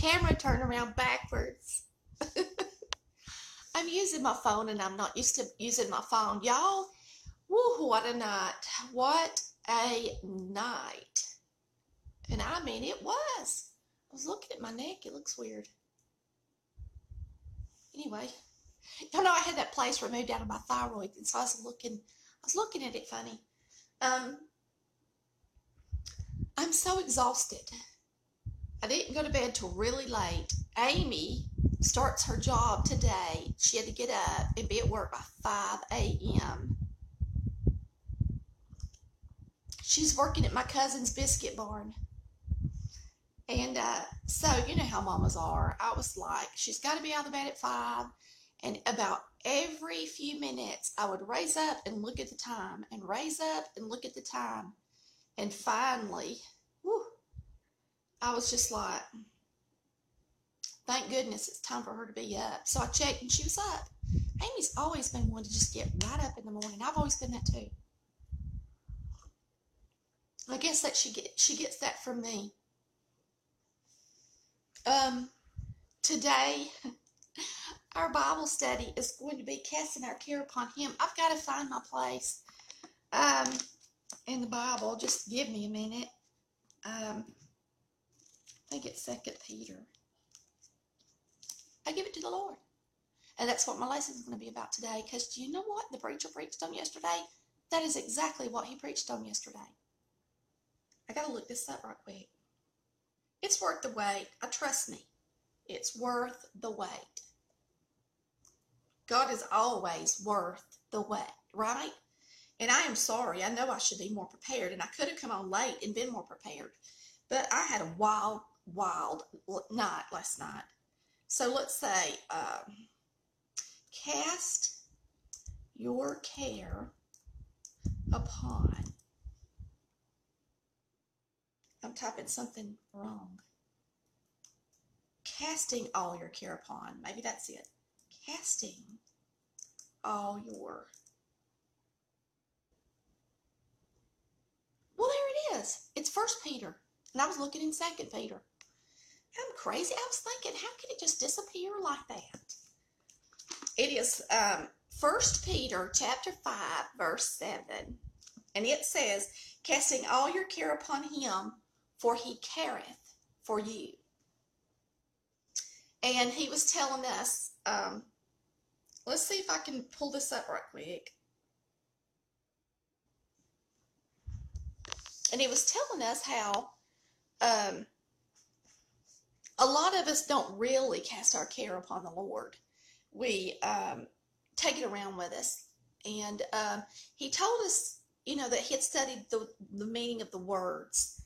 camera turned around backwards. I'm using my phone and I'm not used to using my phone. Y'all, woo, what a night. What a night. And I mean, it was. I was looking at my neck. It looks weird. Anyway, y'all know I had that place removed out of my thyroid, and so I was looking, I was looking at it funny. Um, I'm so exhausted. I didn't go to bed till really late. Amy starts her job today. She had to get up and be at work by 5 a.m. She's working at my cousin's biscuit barn. And uh, so, you know how mamas are. I was like, she's got to be out of bed at 5. And about every few minutes, I would raise up and look at the time, and raise up and look at the time. And finally, I was just like, thank goodness it's time for her to be up. So I checked and she was up. Amy's always been one to just get right up in the morning. I've always been that too. I guess that she get she gets that from me. Um, today, our Bible study is going to be casting our care upon Him. I've got to find my place um, in the Bible. Just give me a minute. Um, I think it's Second Peter. I give it to the Lord. And that's what my lesson is going to be about today. Because do you know what the preacher preached on yesterday? That is exactly what he preached on yesterday. I got to look this up right quick. It's worth the wait. I trust me. It's worth the wait. God is always worth the wait, right? And I am sorry. I know I should be more prepared, and I could have come on late and been more prepared. But I had a wild, wild night last night. So let's say, um, cast your care upon. I'm typing something wrong. Casting all your care upon. Maybe that's it. Casting all your. Well, there it is. It's First Peter, and I was looking in Second Peter. I'm crazy. I was thinking, how could it just disappear like that? It is um, First Peter chapter five, verse seven, and it says, "Casting all your care upon Him, for He careth for you." And he was telling us, um, let's see if I can pull this up right quick. And he was telling us how um, a lot of us don't really cast our care upon the Lord. We um, take it around with us. And um, he told us, you know, that he had studied the, the meaning of the words.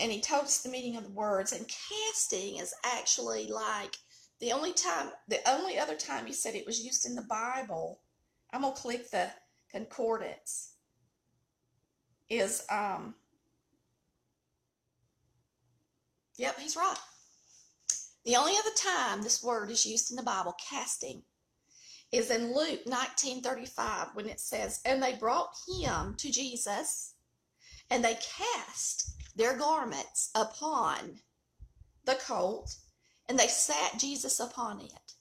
And he told us the meaning of the words. And casting is actually like the only time, the only other time he said it was used in the Bible. I'm going to click the concordance. Is, um, yep, he's right. The only other time this word is used in the Bible, casting, is in Luke 19:35 when it says, "And they brought him to Jesus, and they cast their garments upon the colt, and they sat Jesus upon it."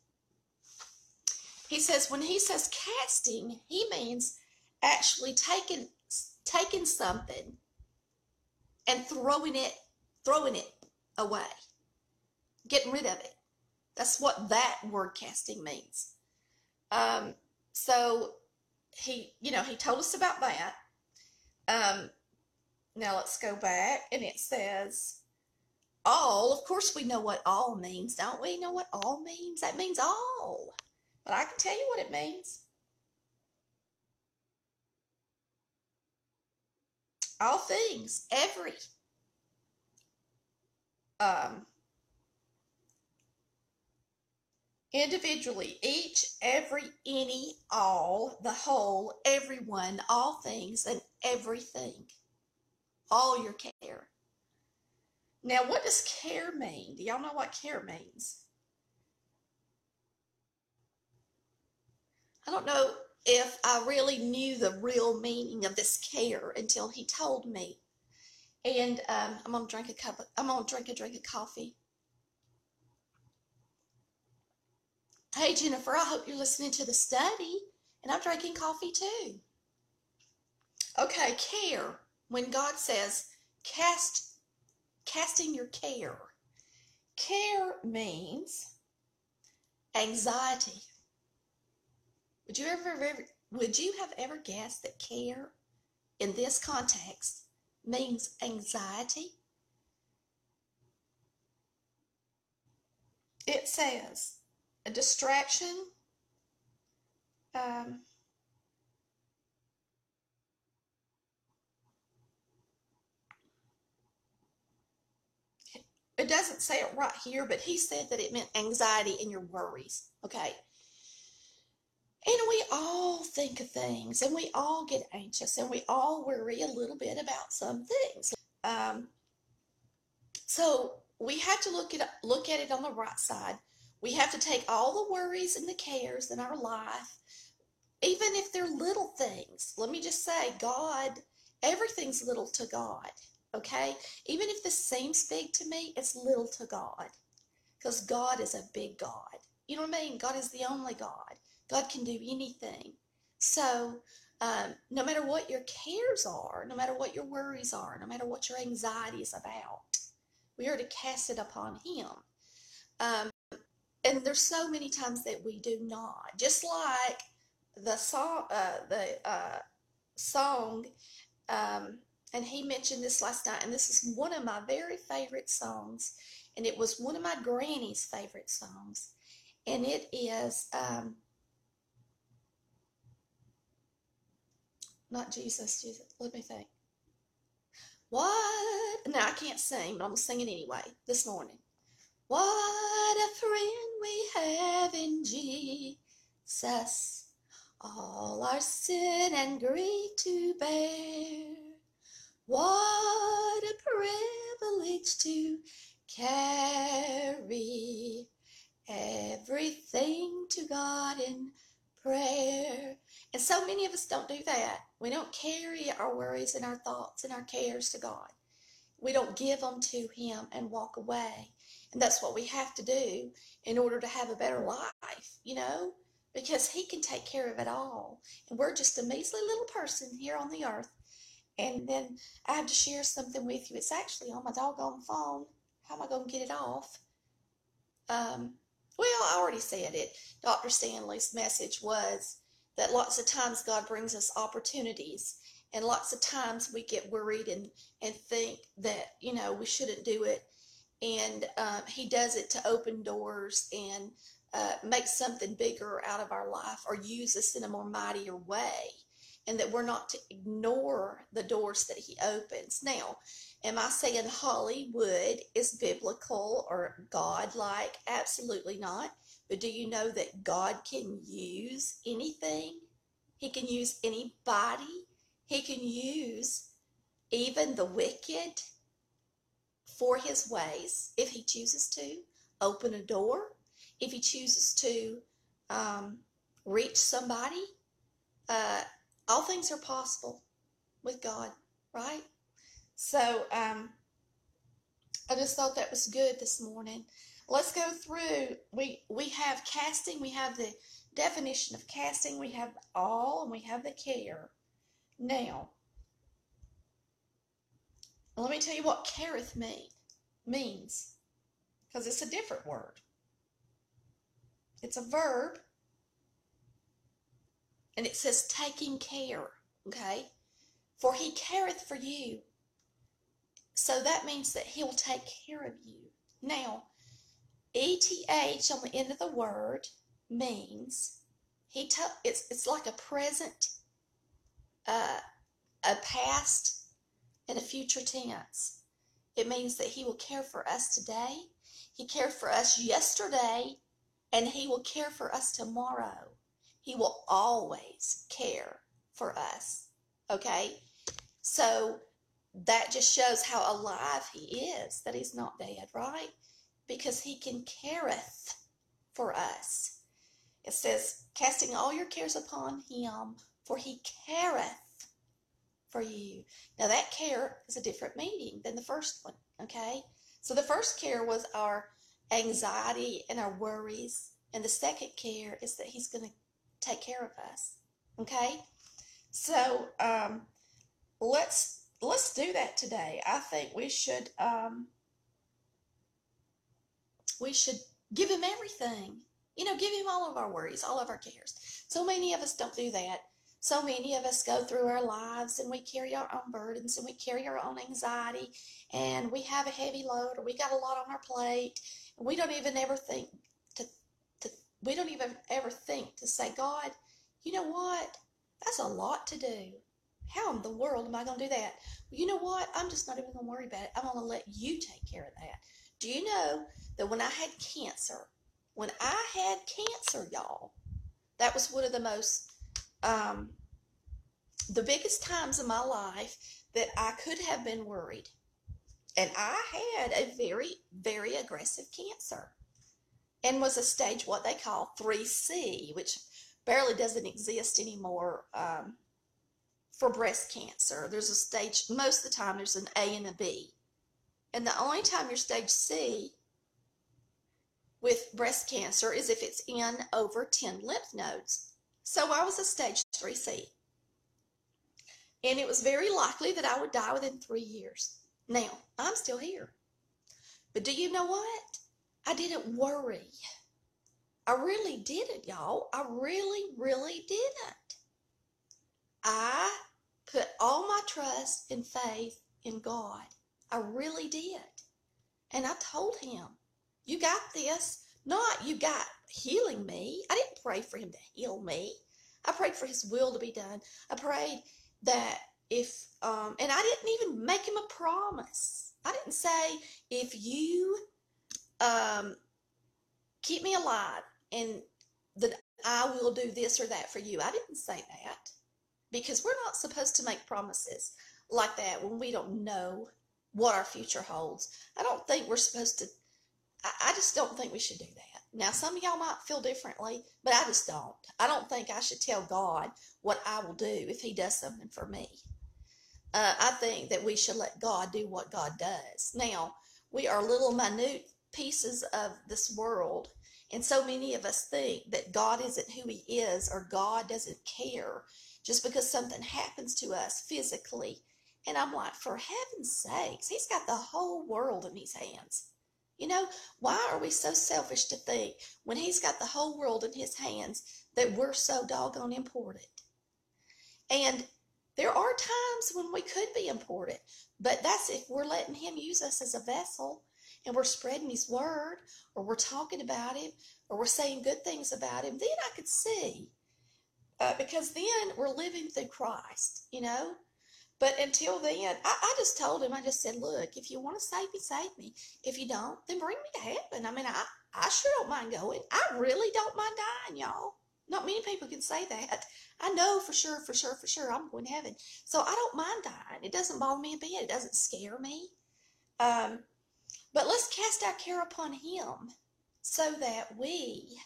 He says when he says casting, he means actually taking taking something and throwing it throwing it away getting rid of it. That's what that word casting means. Um, so he, you know, he told us about that. Um, now let's go back and it says all. Of course, we know what all means, don't we? Know what all means? That means all. But I can tell you what it means. All things, every. Um, individually, each, every, any, all, the whole, everyone, all things, and everything. All your care. Now, what does care mean? Do y'all know what care means? I don't know if I really knew the real meaning of this care until he told me. And um, I'm gonna drink a cup. Of, I'm gonna drink a drink of coffee. Hey, Jennifer, I hope you're listening to the study, and I'm drinking coffee too. Okay, care. When God says, cast, casting your care. Care means anxiety. Would you ever, ever would you have ever guessed that care in this context means anxiety? It says a distraction, um, it doesn't say it right here, but he said that it meant anxiety and your worries. Okay. And we all think of things and we all get anxious and we all worry a little bit about some things. Um, so we have to look at look at it on the right side. We have to take all the worries and the cares in our life, even if they're little things. Let me just say, God, everything's little to God. Okay? Even if this seems big to me, it's little to God. Because God is a big God. You know what I mean? God is the only God. God can do anything. So, um, no matter what your cares are, no matter what your worries are, no matter what your anxiety is about, we are to cast it upon Him. Um, and there's so many times that we do not. Just like the song, uh, the uh, song, um, and he mentioned this last night, and this is one of my very favorite songs, and it was one of my granny's favorite songs, and it is um, not Jesus, Jesus. Let me think. What? No, I can't sing, but I'm singing anyway this morning. What a friend we have in Jesus, all our sin and grief to bear. What a privilege to carry everything to God in prayer. And so many of us don't do that. We don't carry our worries and our thoughts and our cares to God. We don't give them to Him and walk away. And that's what we have to do in order to have a better life, you know, because He can take care of it all. And we're just a measly little person here on the earth. And then I have to share something with you. It's actually on my doggone phone. How am I going to get it off? Um, well, I already said it. Dr. Stanley's message was that lots of times God brings us opportunities and lots of times we get worried and, and think that, you know, we shouldn't do it and um, he does it to open doors and uh, make something bigger out of our life or use us in a more mightier way and that we're not to ignore the doors that he opens. Now am i saying hollywood is biblical or god-like? Absolutely not. But do you know that god can use anything? He can use anybody? He can use even the wicked for his ways if he chooses to open a door, if he chooses to um, reach somebody. Uh, all things are possible with God, right? So um, I just thought that was good this morning. Let's go through. We we have casting. We have the definition of casting. We have all, and we have the care. Now, let me tell you what careth mean, means, because it's a different word. It's a verb, and it says taking care, okay? For he careth for you. So that means that he'll take care of you. Now, ETH on the end of the word means he t- it's it's like a present, uh, a past in a future tense. It means that He will care for us today, He cared for us yesterday, and He will care for us tomorrow. He will always care for us. Okay? So that just shows how alive He is, that He's not dead, right? Because He can careth for us. It says, casting all your cares upon Him, for He careth for you. Now, that care is a different meaning than the first one, okay? So, the first care was our anxiety and our worries And the second care is that He's going to take care of us. Okay? So um, let's let's do that today. I think we should um, we should give him everything. You know, give him all of our worries, all of our cares. So many of us don't do that. So many of us go through our lives and we carry our own burdens and we carry our own anxiety and we have a heavy load or we got a lot on our plate. And we don't even ever think to, to we don't even ever think to say, God, you know what? That's a lot to do. How in the world am I going to do that? You know what? I'm just not even going to worry about it. I'm going to let you take care of that. Do you know that when I had cancer, when I had cancer, y'all, that was one of the most, um, the biggest times in my life that I could have been worried. And I had a very, very aggressive cancer and was a stage what they call 3C, which barely doesn't exist anymore um, for breast cancer. There's a stage, most of the time, there's an A and a B. And the only time you're stage C with breast cancer is if it's in over 10 lymph nodes. So I was a stage 3C. And it was very likely that I would die within three years. Now, I'm still here. But do you know what? I didn't worry. I really didn't, y'all. I really, really didn't. I put all my trust and faith in God. I really did. And I told him, You got this. Not you got healing me. I didn't pray for him to heal me. I prayed for his will to be done. I prayed that if, um, and I didn't even make him a promise. I didn't say, if you um, keep me alive and that I will do this or that for you. I didn't say that because we're not supposed to make promises like that when we don't know what our future holds. I don't think we're supposed to, I, just don't think we should do that. Now, some of y'all might feel differently, but I just don't. I don't think I should tell God what I will do if He does something for me. Uh, I think that we should let God do what God does. Now, we are little minute pieces of this world, and so many of us think that God isn't who He is or God doesn't care just because something happens to us physically and I'm like, for heaven's sakes, he's got the whole world in his hands. You know, why are we so selfish to think when he's got the whole world in his hands that we're so doggone important? And there are times when we could be important, but that's if we're letting him use us as a vessel and we're spreading his word or we're talking about him or we're saying good things about him. Then I could see. Uh, because then we're living through Christ, you know? But until then, I, I just told him, I just said, look, if you want to save me, save me. If you don't, then bring me to heaven. I mean, I, I sure don't mind going. I really don't mind dying, y'all. Not many people can say that. I know for sure, for sure, for sure I'm going to heaven. So I don't mind dying. It doesn't bother me a bit. It doesn't scare me. Um, but let's cast our care upon him so that we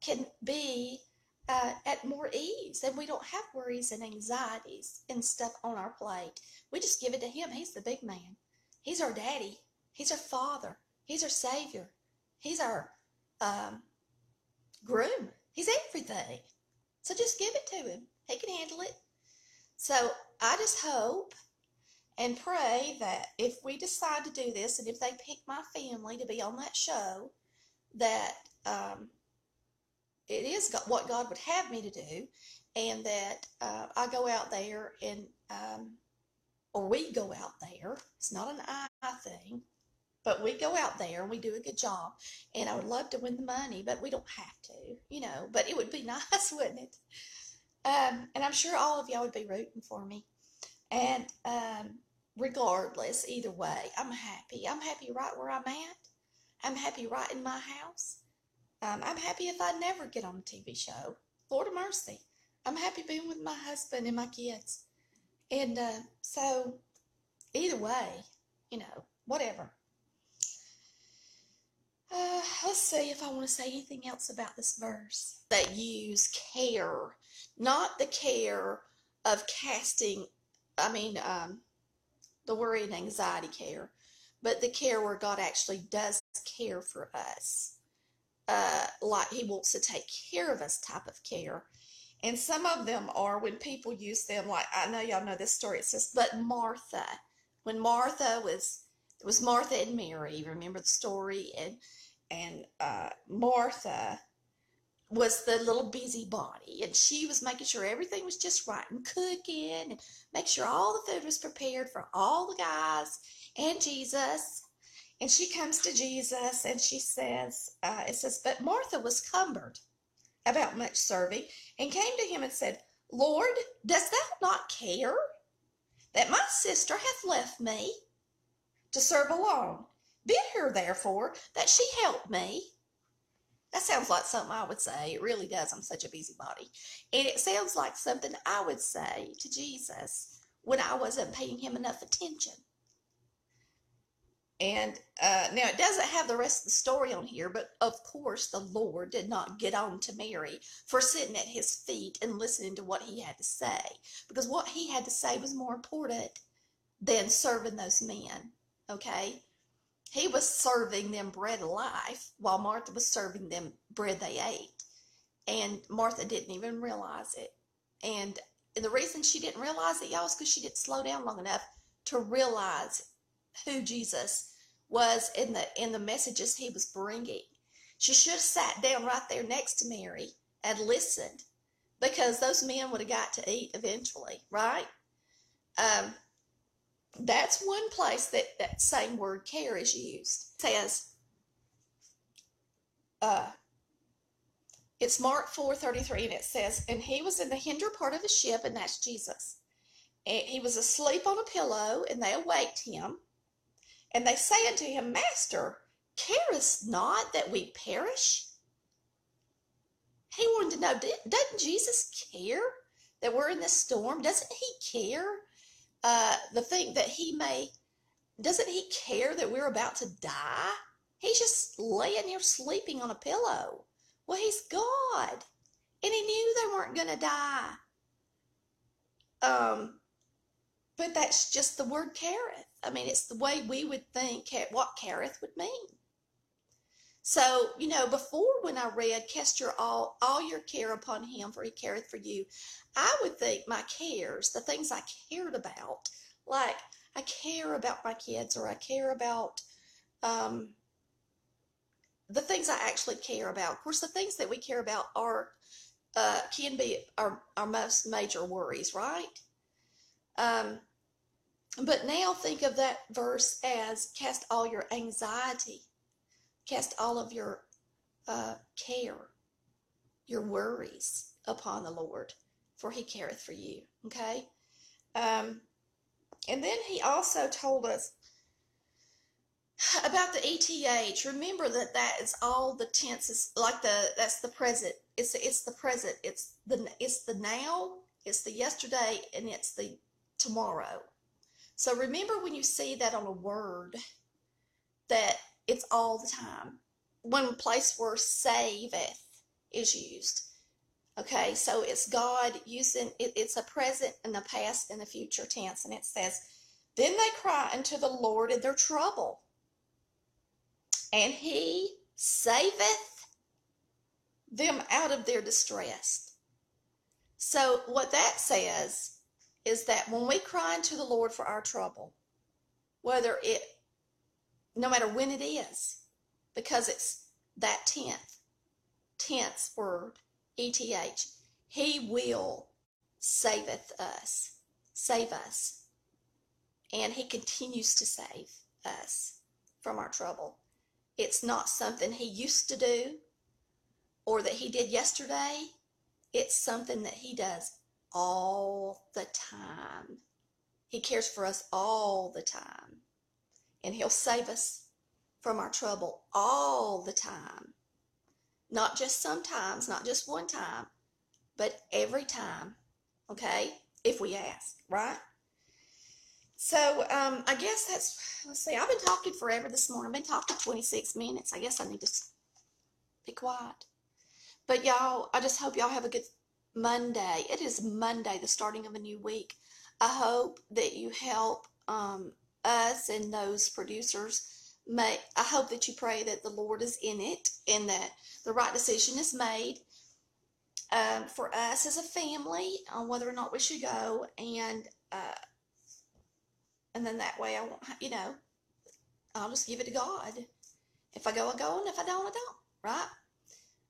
can be uh, at more ease and we don't have worries and anxieties and stuff on our plate. We just give it to Him. He's the big man. He's our daddy. He's our father. He's our savior. He's our um, groom. He's everything. So just give it to Him. He can handle it. So I just hope and pray that if we decide to do this and if they pick my family to be on that show, that um, it is what God would have me to do, and that uh, I go out there and, um, or we go out there. It's not an I thing, but we go out there and we do a good job. And I would love to win the money, but we don't have to, you know. But it would be nice, wouldn't it? Um, and I'm sure all of y'all would be rooting for me. And um, regardless, either way, I'm happy. I'm happy right where I'm at. I'm happy right in my house. Um, I'm happy if I never get on a TV show. Lord of mercy. I'm happy being with my husband and my kids. And uh, so, either way, you know, whatever. Uh, let's see if I want to say anything else about this verse. That use care, not the care of casting, I mean, um, the worry and anxiety care, but the care where God actually does care for us uh, like he wants to take care of us type of care. And some of them are when people use them, like I know y'all know this story. It says, but Martha, when Martha was, it was Martha and Mary. Remember the story? And and uh, Martha was the little busybody, and she was making sure everything was just right and cooking and make sure all the food was prepared for all the guys and Jesus. And she comes to Jesus and she says, uh, it says, but Martha was cumbered about much serving and came to him and said, Lord, dost thou not care that my sister hath left me to serve alone? Bid her therefore that she help me. That sounds like something I would say. It really does. I'm such a busybody. And it sounds like something I would say to Jesus when I wasn't paying him enough attention. And uh, now it doesn't have the rest of the story on here, but of course the Lord did not get on to Mary for sitting at his feet and listening to what he had to say, because what he had to say was more important than serving those men. Okay? He was serving them bread of life while Martha was serving them bread they ate. And Martha didn't even realize it. And the reason she didn't realize it, y'all, is because she didn't slow down long enough to realize who Jesus was in the in the messages he was bringing. She should have sat down right there next to Mary and listened, because those men would have got to eat eventually, right? Um, that's one place that that same word care is used. It says, uh, it's Mark four thirty three, and it says, and he was in the hinder part of the ship, and that's Jesus. And he was asleep on a pillow, and they awaked him and they say unto him, Master, carest not that we perish? He wanted to know, doesn't Jesus care that we're in this storm? Doesn't he care uh, the thing that he may, doesn't he care that we're about to die? He's just laying here sleeping on a pillow. Well, he's God. And he knew they weren't going to die. Um, but that's just the word careth. I mean, it's the way we would think what careth would mean. So, you know, before when I read, cast your all, all your care upon him, for he careth for you, I would think my cares, the things I cared about, like I care about my kids or I care about um, the things I actually care about. Of course, the things that we care about are uh, can be our, our most major worries, right? Um, but now think of that verse as cast all your anxiety, cast all of your uh, care, your worries upon the Lord, for he careth for you. Okay? Um, and then he also told us about the ETH. Remember that that is all the tenses, like the that's the present. It's it's the present. It's the it's the now. It's the yesterday, and it's the tomorrow. So remember when you see that on a word that it's all the time. One place where saveth is used. Okay, so it's God using it, it's a present and a past and a future tense, and it says, Then they cry unto the Lord in their trouble, and he saveth them out of their distress. So, what that says is that when we cry unto the Lord for our trouble, whether it, no matter when it is, because it's that tenth, tenth word, ETH, He will saveth us, save us. And He continues to save us from our trouble. It's not something He used to do or that He did yesterday. It's something that He does all the time. He cares for us all the time. And He'll save us from our trouble all the time. Not just sometimes, not just one time, but every time. Okay? If we ask, right? So um, I guess that's, let's see, I've been talking forever this morning. I've been talking 26 minutes. I guess I need to be quiet. But y'all, I just hope y'all have a good Monday. It is Monday, the starting of a new week. I hope that you help um, us and those producers may I hope that you pray that the Lord is in it and that the right decision is made um, for us as a family on whether or not we should go, and uh, and then that way I won't, you know, I'll just give it to God. If I go, I go, and if I don't, I don't. Right?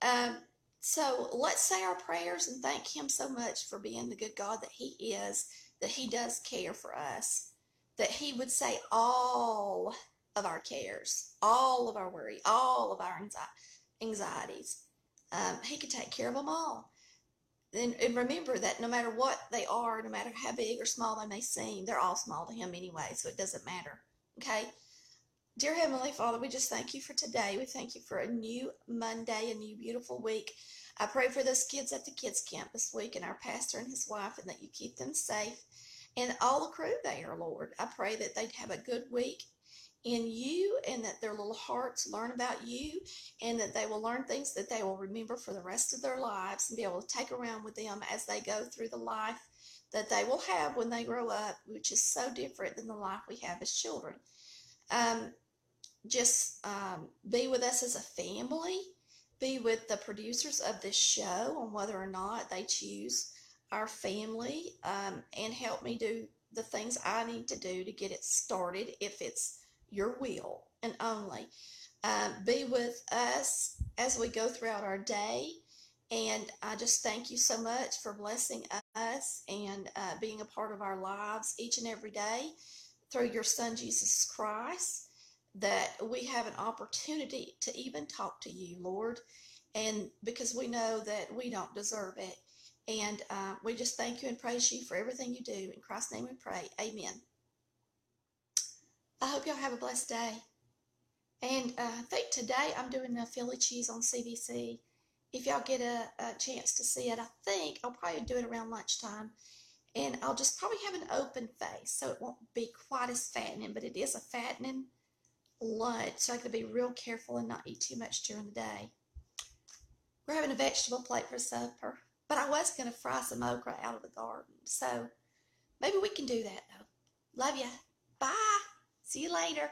Um, so let's say our prayers and thank Him so much for being the good God that He is, that He does care for us, that He would say all of our cares, all of our worry, all of our anxieties. Um, he could take care of them all. And, and remember that no matter what they are, no matter how big or small they may seem, they're all small to Him anyway, so it doesn't matter. Okay? Dear Heavenly Father, we just thank you for today. We thank you for a new Monday, a new beautiful week. I pray for those kids at the kids camp this week and our pastor and his wife, and that you keep them safe and all the crew there, Lord. I pray that they'd have a good week in you and that their little hearts learn about you and that they will learn things that they will remember for the rest of their lives and be able to take around with them as they go through the life that they will have when they grow up, which is so different than the life we have as children. Um, just um, be with us as a family, be with the producers of this show on whether or not they choose our family, um, and help me do the things I need to do to get it started if it's your will and only. Um, be with us as we go throughout our day. And I just thank you so much for blessing us and uh, being a part of our lives each and every day through your Son, Jesus Christ, that we have an opportunity to even talk to you, Lord. And because we know that we don't deserve it. And uh, we just thank you and praise you for everything you do. In Christ's name we pray. Amen. I hope y'all have a blessed day. And uh, I think today I'm doing a Philly cheese on CVC. If y'all get a, a chance to see it, I think I'll probably do it around lunchtime. And I'll just probably have an open face so it won't be quite as fattening, but it is a fattening lunch. So I got to be real careful and not eat too much during the day. We're having a vegetable plate for supper, but I was going to fry some okra out of the garden. So maybe we can do that though. Love ya. Bye. See you later.